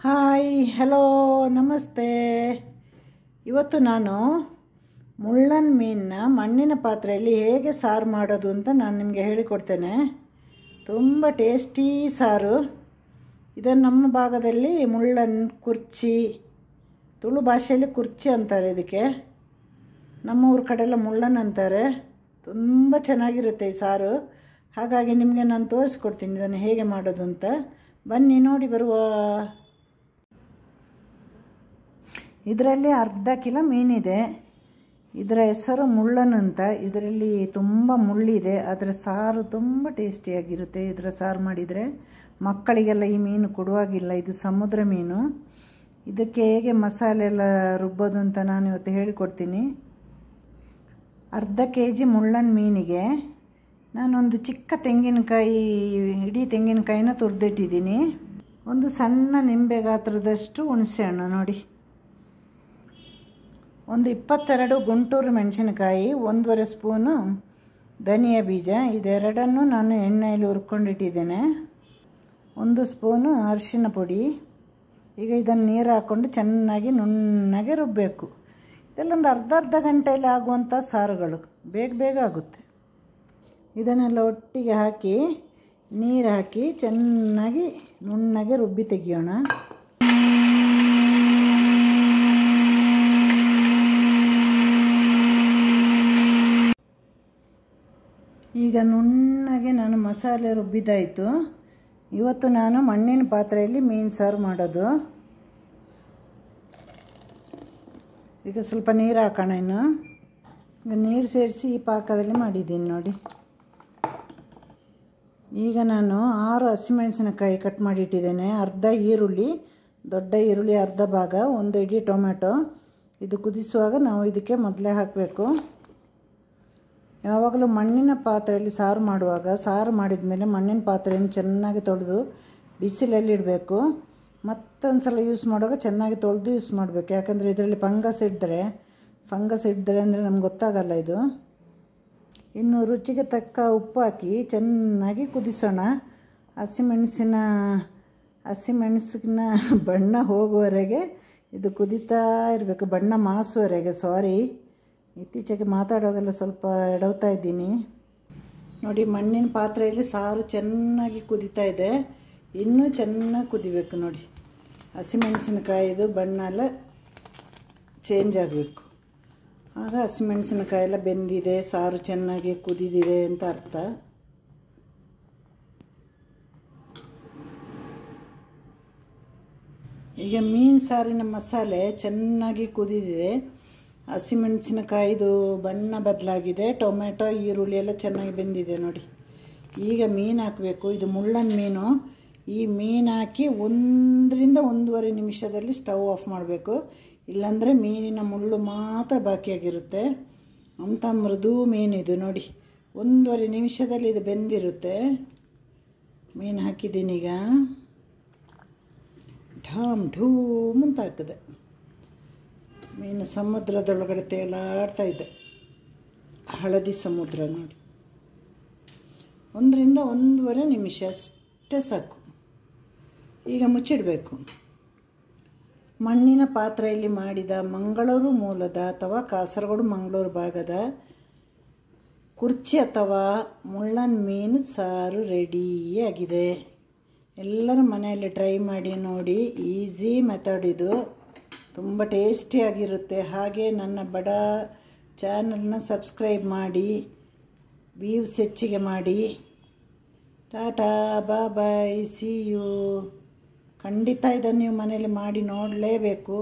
Hi hello ನಮಸ್ತೆ. ಇವತ್ತು ನಾನು ಮುಳ್ಳನ್ ಮೀನನ್ನ ಮಣ್ಣಿನ ಪಾತ್ರೆಯಲ್ಲಿ ಹೇಗೆ ಸಾರು ಮಾಡೋದು ಅಂತ ನಾನು ನಿಮಗೆ ಹೇಳಿಕೊಡ್ತೇನೆ. ತುಂಬ ಟೇಸ್ಟಿ ಸಾರು. ಇದನ್ನು ನಮ್ಮ ಭಾಗದಲ್ಲಿ ಮುಳ್ಳನ್ ಕುರ್ಚಿ, ತುಳು ಭಾಷೆಯಲ್ಲಿ ಕುರ್ಚಿ ಅಂತಾರೆ ಇದಕ್ಕೆ. ನಮ್ಮ ಊರ ಕಡೆ ಎಲ್ಲ ಮುಳ್ಳನ್ ಅಂತಾರೆ. ತುಂಬ ಚೆನ್ನಾಗಿರುತ್ತೆ ಈ ಸಾರು. ಹಾಗಾಗಿ ನಿಮಗೆ ನಾನು ತೋರಿಸ್ಕೊಡ್ತೀನಿ ಇದನ್ನು ಹೇಗೆ ಮಾಡೋದು ಅಂತ. ಬನ್ನಿ, ನೋಡಿ ಬರುವ ಇದರಲ್ಲಿ ಅರ್ಧ ಕಿಲೋ ಮೀನಿದೆ. ಇದರ ಹೆಸರು ಮುಳ್ಳನ್ ಅಂತ. ಇದರಲ್ಲಿ ತುಂಬ ಮುಳ್ಳಿದೆ. ಅದರ ಸಾರು ತುಂಬ ಟೇಸ್ಟಿಯಾಗಿರುತ್ತೆ ಇದರ ಸಾರು ಮಾಡಿದರೆ. ಮಕ್ಕಳಿಗೆಲ್ಲ ಈ ಮೀನು ಕೊಡುವಾಗಿಲ್ಲ. ಇದು ಸಮುದ್ರ ಮೀನು. ಇದಕ್ಕೆ ಹೇಗೆ ಮಸಾಲೆ ಎಲ್ಲ ರುಬ್ಬೋದು ಅಂತ ನಾನು ಇವತ್ತು ಹೇಳಿಕೊಡ್ತೀನಿ. ಅರ್ಧ ಕೆ ಜಿ ಮುಳ್ಳನ್ ಮೀನಿಗೆ ನಾನೊಂದು ಚಿಕ್ಕ ತೆಂಗಿನಕಾಯಿ, ಇಡೀ ತೆಂಗಿನಕಾಯಿನ ತುರಿದಿಟ್ಟಿದ್ದೀನಿ. ಒಂದು ಸಣ್ಣ ನಿಂಬೆ ಗಾತ್ರದಷ್ಟು ಹುಣಸೆಹಣ್ಣು ನೋಡಿ. ಒಂದು ಇಪ್ಪತ್ತೆರಡು ಗುಂಟೂರು ಮೆಣಸಿನಕಾಯಿ, ಒಂದೂವರೆ ಸ್ಪೂನು ಧನಿಯಾ ಬೀಜ, ಇದೆರಡನ್ನು ನಾನು ಎಣ್ಣೆಯಲ್ಲಿ ಹುರ್ಕೊಂಡಿಟ್ಟಿದ್ದೇನೆ. ಒಂದು ಸ್ಪೂನು ಅರಿಶಿನ ಪುಡಿ. ಈಗ ಇದನ್ನು ನೀರು ಹಾಕ್ಕೊಂಡು ಚೆನ್ನಾಗಿ ನುಣ್ಣಗೆ ರುಬ್ಬಬೇಕು ಇದೆಲ್ಲೊಂದು ಅರ್ಧ ಅರ್ಧ ಗಂಟೆಯಲ್ಲಿ ಆಗುವಂಥ ಸಾರುಗಳು. ಬೇಗ ಬೇಗ ಆಗುತ್ತೆ. ಇದನ್ನೆಲ್ಲ ಒಟ್ಟಿಗೆ ಹಾಕಿ, ನೀರು ಹಾಕಿ ಚೆನ್ನಾಗಿ ನುಣ್ಣಗೆ ರುಬ್ಬಿ ತೆಗಿಯೋಣ. ಈಗ ನುಣ್ಣಗೆ ನಾನು ಮಸಾಲೆ ರುಬ್ಬಿದಾಯಿತು ಇವತ್ತು ನಾನು ಮಣ್ಣಿನ ಪಾತ್ರೆಯಲ್ಲಿ ಮೀನು ಸಾರು ಮಾಡೋದು. ಈಗ ಸ್ವಲ್ಪ ನೀರು ಹಾಕೋಣ ಇನ್ನು. ಈಗ ನೀರು ಸೇರಿಸಿ ಈ ಪಾಕದಲ್ಲಿ ಮಾಡಿದ್ದೀನಿ ನೋಡಿ. ಈಗ ನಾನು ಆರು ಹಸಿಮೆಣಸಿನಕಾಯಿ ಕಟ್ ಮಾಡಿಟ್ಟಿದ್ದೇನೆ. ಅರ್ಧ ಈರುಳ್ಳಿ, ದೊಡ್ಡ ಈರುಳ್ಳಿ ಅರ್ಧ ಭಾಗ, ಒಂದು ಇಡೀ ಟೊಮೆಟೊ ಇದು ಕುದಿಸುವಾಗ ನಾವು ಇದಕ್ಕೆ ಮೊದಲೇ ಹಾಕಬೇಕು. ಯಾವಾಗಲೂ ಮಣ್ಣಿನ ಪಾತ್ರೆಯಲ್ಲಿ ಸಾರು ಮಾಡುವಾಗ ಸಾರು ಮಾಡಿದ ಮೇಲೆ ಮಣ್ಣಿನ ಪಾತ್ರೆಯನ್ನು ಚೆನ್ನಾಗಿ ತೊಳೆದು ಬಿಸಿಲಲ್ಲಿ ಇಡಬೇಕು. ಮತ್ತೊಂದು ಸಲ ಯೂಸ್ ಮಾಡುವಾಗ ಚೆನ್ನಾಗಿ ತೊಳೆದು ಯೂಸ್ ಮಾಡಬೇಕು. ಯಾಕಂದರೆ ಇದರಲ್ಲಿ ಫಂಗಸ್ ಇದ್ದರೆ ಫಂಗಸ್ ಇದ್ದರೆ ಅಂದರೆ ನಮ್ಗೆ ಗೊತ್ತಾಗಲ್ಲ ಇದು. ಇನ್ನು ರುಚಿಗೆ ತಕ್ಕ ಉಪ್ಪು ಹಾಕಿ ಚೆನ್ನಾಗಿ ಕುದಿಸೋಣ. ಹಸಿಮೆಣಸಿನ ಹಸಿಮೆಣಸಿನ ಬಣ್ಣ ಹೋಗುವವರೆಗೆ ಇದು ಕುದಿತಾ ಇರಬೇಕು. ಬಣ್ಣ ಮಾಸುವವರೆಗೆ ಸಾರಿ ಇತ್ತೀಚೆಗೆ ಮಾತಾಡೋಗೆಲ್ಲ ಸ್ವಲ್ಪ ಎಡವ್ತಾ ಇದ್ದೀನಿ. ನೋಡಿ, ಮಣ್ಣಿನ ಪಾತ್ರೆಯಲ್ಲಿ ಸಾರು ಚೆನ್ನಾಗಿ ಕುದೀತಾ ಇದೆ. ಇನ್ನೂ ಚೆನ್ನಾಗಿ ಕುದಿಬೇಕು ನೋಡಿ. ಹಸಿಮೆಣಸಿನಕಾಯಿದು ಬಣ್ಣ ಎಲ್ಲ ಚೇಂಜ್ ಆಗಬೇಕು. ಆಗ ಹಸಿಮೆಣಸಿನಕಾಯಿ ಎಲ್ಲ ಬೆಂದಿದೆ, ಸಾರು ಚೆನ್ನಾಗಿ ಕುದಿದಿದೆ ಅಂತ ಅರ್ಥ. ಈಗ ಮೀನು ಸಾರಿನ ಮಸಾಲೆ ಚೆನ್ನಾಗಿ ಕುದಿದಿದೆ. ಹಸಿಮೆಣಸಿನಕಾಯಿದು ಬಣ್ಣ ಬದಲಾಗಿದೆ, ಟೊಮೆಟೊ, ಈರುಳ್ಳಿ ಎಲ್ಲ ಚೆನ್ನಾಗಿ ಬೆಂದಿದೆ ನೋಡಿ. ಈಗ ಮೀನು ಹಾಕಬೇಕು. ಇದು ಮುಳ್ಳನ್ ಮೀನು. ಈ ಮೀನು ಹಾಕಿ ಒಂದರಿಂದ ಒಂದೂವರೆ ನಿಮಿಷದಲ್ಲಿ ಸ್ಟವ್ ಆಫ್ ಮಾಡಬೇಕು. ಇಲ್ಲಾಂದರೆ ಮೀನಿನ ಮುಳ್ಳು ಮಾತ್ರ ಬಾಕಿಯಾಗಿರುತ್ತೆ. ಅಂಥ ಮೃದು ಮೀನು ಇದು ನೋಡಿ. ಒಂದೂವರೆ ನಿಮಿಷದಲ್ಲಿ ಇದು ಬೆಂದಿರುತ್ತೆ. ಮೀನು ಹಾಕಿದ್ದೀನಿ ಈಗ. ಢಾಮ್ ಢೂಮ್ ಅಂತ ಹಾಕಿದೆ. ಮೀನು ಸಮುದ್ರದೊಳಗಡೆ ತೇಲಾಡ್ತಾ ಇದ್ದೆ ಹಳದಿ ಸಮುದ್ರ ನೋಡಿ. ಒಂದರಿಂದ ಒಂದೂವರೆ ನಿಮಿಷ ಅಷ್ಟೇ ಸಾಕು. ಈಗ ಮುಚ್ಚಿಡಬೇಕು. ಮಣ್ಣಿನ ಪಾತ್ರೆಯಲ್ಲಿ ಮಾಡಿದ ಮಂಗಳೂರು ಮೂಲದ ಅಥವಾ ಕಾಸರಗೋಡು ಮಂಗಳೂರು ಭಾಗದ ಕುರ್ಚಿ ಅಥವಾ ಮುಳ್ಳನ್ ಮೀನು ಸಾರು ರೆಡಿಯಾಗಿದೆ ಎಲ್ಲರೂ ಮನೆಯಲ್ಲಿ ಟ್ರೈ ಮಾಡಿ ನೋಡಿ. ಈಸಿ ಮೆಥಡ್ ಇದು. ತುಂಬ ಟೇಸ್ಟಿಯಾಗಿರುತ್ತೆ. ಹಾಗೆ ನನ್ನ ಬಡ ಚಾನಲ್ನ ಸಬ್ಸ್ಕ್ರೈಬ್ ಮಾಡಿ, ವ್ಯೂಸ್ ಹೆಚ್ಚಿಗೆ ಮಾಡಿ. ಟಾಟಾ ಬಾ ಬಾಯ್ ಸಿ ಯು ಖಂಡಿತ ಇದನ್ನು ನೀವು ಮನೇಲಿ ಮಾಡಿ ನೋಡಲೇಬೇಕು.